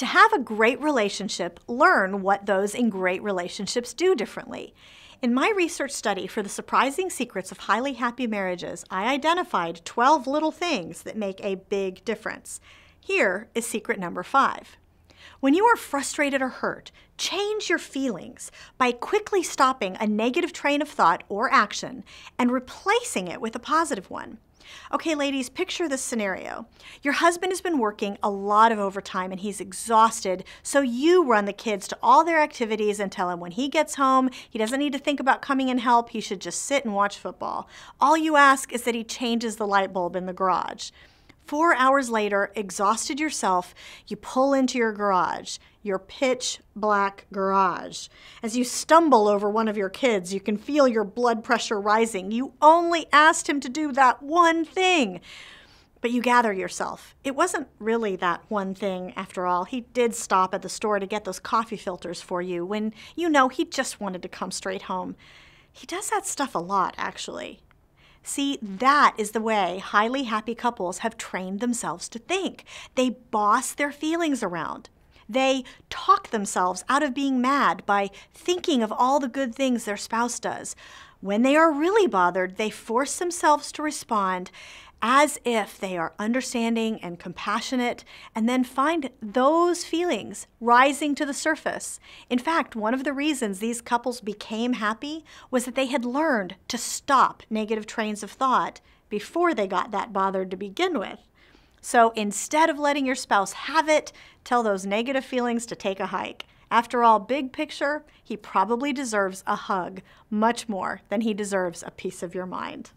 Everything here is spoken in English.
To have a great relationship, learn what those in great relationships do differently. In my research study for the surprising secrets of highly happy marriages, I identified 12 little things that make a big difference. Here is secret number five. When you are frustrated or hurt, change your feelings by quickly stopping a negative train of thought or action and replacing it with a positive one. Okay, ladies, picture this scenario. Your husband has been working a lot of overtime and he's exhausted, so you run the kids to all their activities and tell him when he gets home, he doesn't need to think about coming and help, he should just sit and watch football. All you ask is that he changes the light bulb in the garage. Four hours later, exhausted yourself, you pull into your garage, your pitch black garage. As you stumble over one of your kids, you can feel your blood pressure rising. You only asked him to do that one thing. But you gather yourself. It wasn't really that one thing after all. He did stop at the store to get those coffee filters for you when you know he just wanted to come straight home. He does that stuff a lot, actually. See, that is the way highly happy couples have trained themselves to think. They boss their feelings around. They talk themselves out of being mad by thinking of all the good things their spouse does. When they are really bothered, they force themselves to respond as if they are understanding and compassionate, and then find those feelings rising to the surface. In fact, one of the reasons these couples became happy was that they had learned to stop negative trains of thought before they got that bothered to begin with. So instead of letting your spouse have it, tell those negative feelings to take a hike. After all, big picture, he probably deserves a hug much more than he deserves a piece of your mind.